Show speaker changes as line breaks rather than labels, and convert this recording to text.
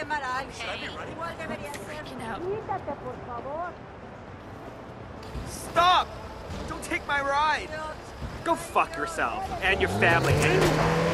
¿eh? Freaking out.
Stop! Don't take my ride! Go fuck yourself and your family.